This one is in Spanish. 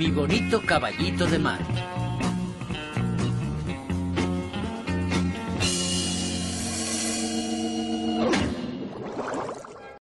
Mi bonito caballito de mar.